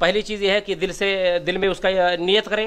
पहली चीज़ यह है कि दिल से दिल में उसका यह नियत करे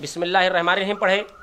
बिस्मिल्लाहिर्रहमानिर्रहीम पढ़े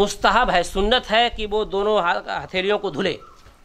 मुस्तहब है सुन्नत है कि वो दोनों हा- हथेलियों को धुले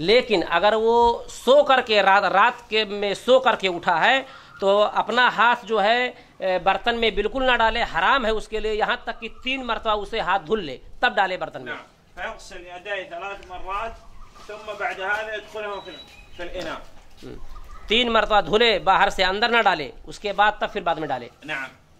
लेकिन अगर वो सो करके रात रात के में सो करके उठा है तो अपना हाथ जो है बर्तन में बिल्कुल ना डाले हराम है उसके लिए यहाँ तक कि तीन मरतबा उसे हाथ धुल ले तब डाले बर्तन में। तीन मरतबा धुले बाहर से अंदर ना डाले उसके बाद तब फिर बाद में डाले।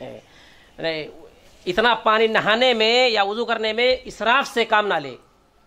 ए, नहीं, इतना पानी नहाने में या वजू करने में इसराफ से काम ना ले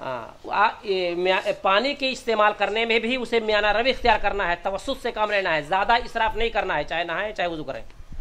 हाँ, आ- ये म्या- पानी के इस्तेमाल करने में भी उसे म्याना रवि इख्तियार करना है तवसुत से काम लेना है ज्यादा इसराफ नहीं करना है चाहे नहाए चाहे वजू करें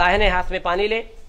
दाहिने हाथ में पानी ले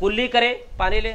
कुल्ली करे पानी ले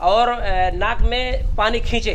और अ, नाक में पानी खींचे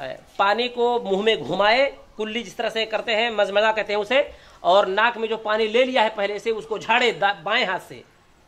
अ, पानी को मुंह में घुमाए कुल्ली जिस तरह से करते हैं मजमजा कहते हैं उसे और नाक में जो पानी ले लिया है पहले से उसको झाड़े दा- बाएं हाथ से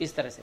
इस तरह से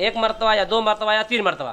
एक मरतबा या दो मरतबा या तीन मरतबा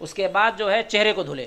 उसके बाद जो है चेहरे को धुले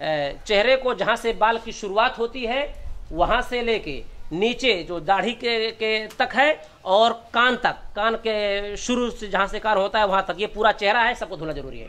अ, चेहरे को जहाँ से बाल की शुरुआत होती है वहां से लेके नीचे जो दाढ़ी के, के तक है और कान तक कान के शुरू से जहाँ से कान होता है वहां तक ये पूरा चेहरा है सबको धुलना जरूरी है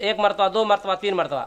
एक मरतबा दो मरतबा तीन मरतबा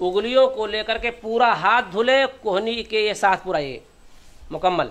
उंगलियों को लेकर के पूरा हाथ धुले कोहनी के ये साथ पूरा ये मुकम्मल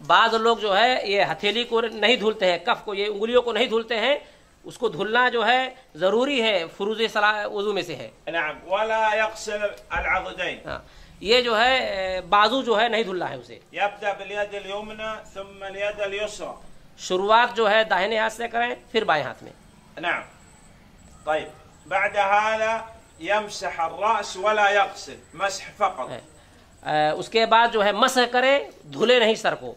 बाद लोग जो है ये हथेली को नहीं धुलते हैं कफ को ये उंगलियों को नहीं धुलते हैं उसको धुलना जो है ज़रूरी है फ्रूज वज़ू में से है। हाँ, ये जो है बाजू जो है नहीं धुलना है उसे। शुरुआत जो है दाहिने हाथ से करें फिर बाएँ हाथ में। उसके बाद जो है मस करें धुले नहीं सर को।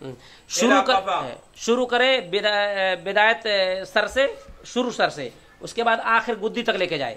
हम्म, शुरू कर कफा। है, शुरू करे बिदा- बिदायत अ, सर से शुरू सर से उसके बाद आखिर गुद्दी तक लेके जाए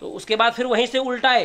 तो उसके बाद फिर वहीं से उल्टाए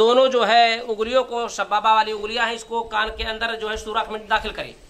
दोनों जो है उंगलियों को शबाबा वाली उंगलियां हैं इसको कान के अंदर जो है सुराख में दाखिल करे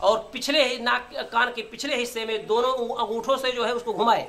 और पिछले ही- नाक कान के पिछले हिस्से में दोनों अंगूठों से जो है उसको घुमाए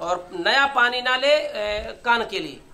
और नया पानी ना ले ए, कान के लिए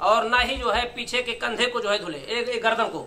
और ना ही जो है पीछे के कंधे को जो है धुले एक, एक गर्दन को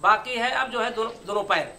बाकी है अब जो है दोनों दोनों पैर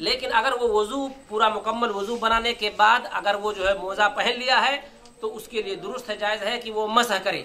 लेकिन अगर वो वजू पूरा मुकम्मल वजू बनाने के बाद अगर वो जो है मोजा पहन लिया है तो उसके लिए दुरुस्त है जायज है कि वो मसह करे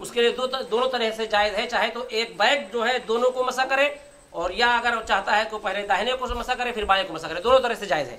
उसके लिए दो दोनों तरह से जायज है चाहे तो एक बैग जो है दोनों को मसा करे और या अगर चाहता है तो पहले दाहिने को मसा करे फिर बाएं को मसा करे दोनों तरह से जायज है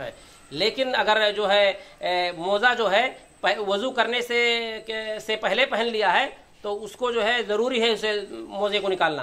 है। लेकिन अगर जो है ए, मोजा जो है प- वजू करने से के, से पहले पहन लिया है तो उसको जो है जरूरी है उसे मोजे को निकालना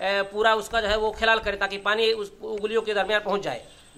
ए, पूरा उसका जो है वो खिलाल करे ताकि पानी उस उंगलियों के दरमियान पहुंच जाए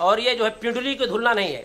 और ये जो है पिंडली को धुलना नहीं है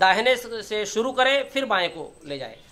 दाहिने से शुरू करे फिर बाएं को ले जाए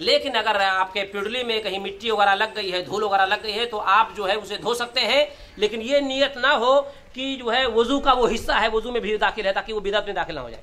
लेकिन अगर आपके पिंडली में कहीं मिट्टी वगैरह लग गई है धूल वगैरह लग गई है तो आप जो है उसे धो सकते हैं लेकिन ये नियत ना हो कि जो है वजू का वो हिस्सा है वजू में भी दाखिल है ताकि वो बिदत में दाखिल ना हो जाए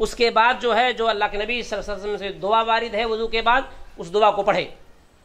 उसके बाद जो है जो अल्लाह के नबी सल्लल्लाहु अलैहि वसल्लम से दुआ वारिद है वजू के बाद उस दुआ को पढ़े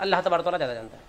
अल्लाह तबारक तआला ज्यादा जानता है